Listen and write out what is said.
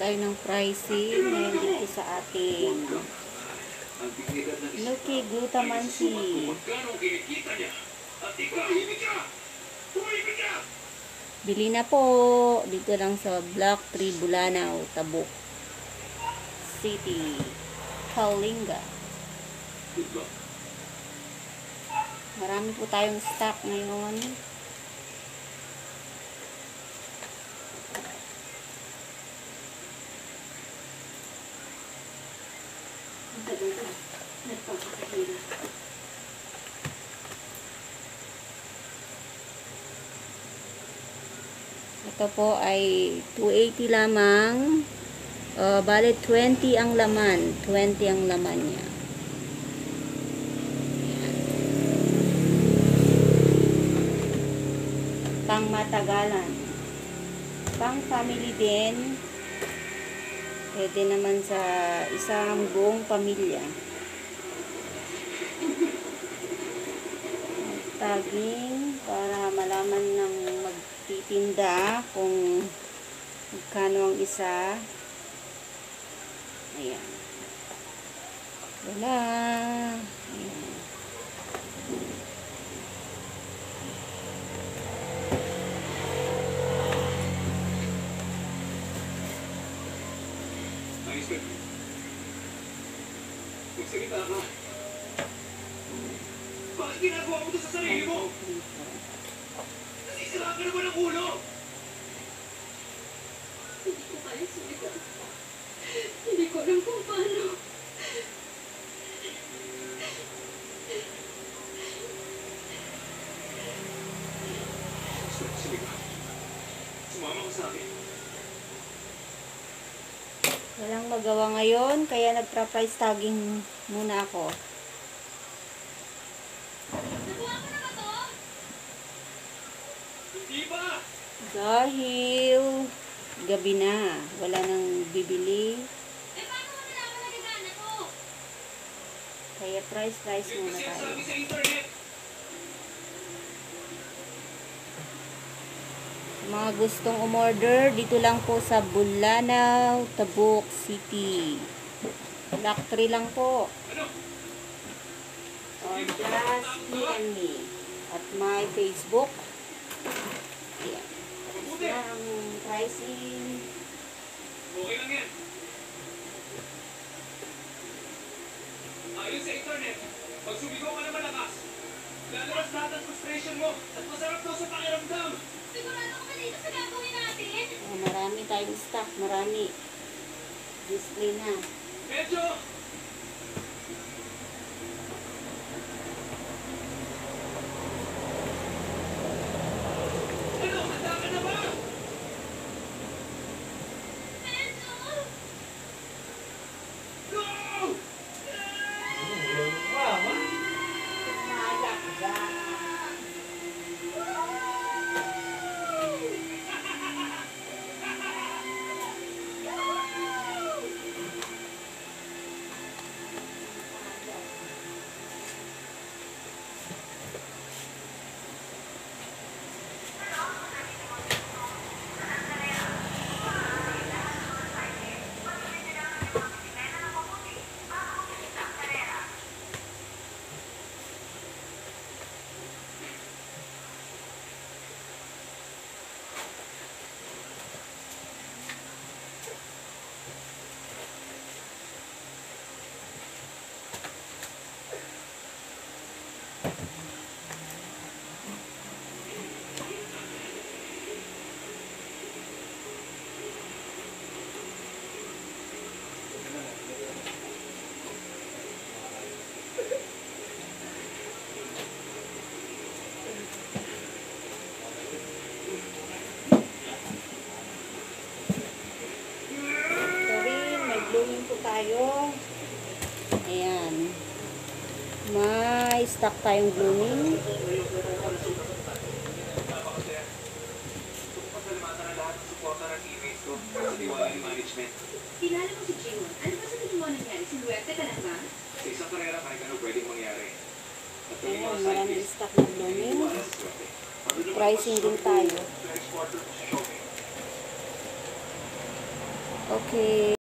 tayo ng pricing ngayon dito sa ating Nuki Glutamansi. Bili na po dito lang sa Block 3 Bulanao, Tabuk City, Kalinga. Marami po tayong stock ngayon. Ito po ay 280 lamang. Uh, bale 20 ang laman. 20 ang laman niya. Pang matagalan. Pang family din. Pwede naman sa isang buong pamilya. Tagging para malaman ng magtitinda kung magkano ang isa. Ayan. Wala. Ka. Magsalita ka. Bakit ginagawa mo ito sa sarili mo? Nasisira ka naman ang ulo! Hindi ko kaya sumigaw. Hindi ko alam kung paano. Sumama ka sa akin. Walang magawa ngayon, kaya nagtra-price tagging muna ako. Dahil gabi na, wala nang bibili, Eh, kaya price-price Hindi muna tayo. Mga gustong umorder, dito lang po sa Bulanao, Tabuk City. Block 3 lang po. Or just PM me at my Facebook. Ayan. Na ang pricing. Okay lang yan. Ayon sa internet, pag sumigaw ka na malakas, lalabas lahat ang frustration mo at masarap daw sa tayong stock, marami. Display na. Medyo! Tayo. Ayan. May stock tayong blooming. Kilala mo si Jimon. Ano ba sa tingin mo nangyari? Siluwerte ka lang ba? Sa isang karera kahit ano pwedeng mangyari. Ayan, maraming stock na blooming. Pricing din tayo. Okay.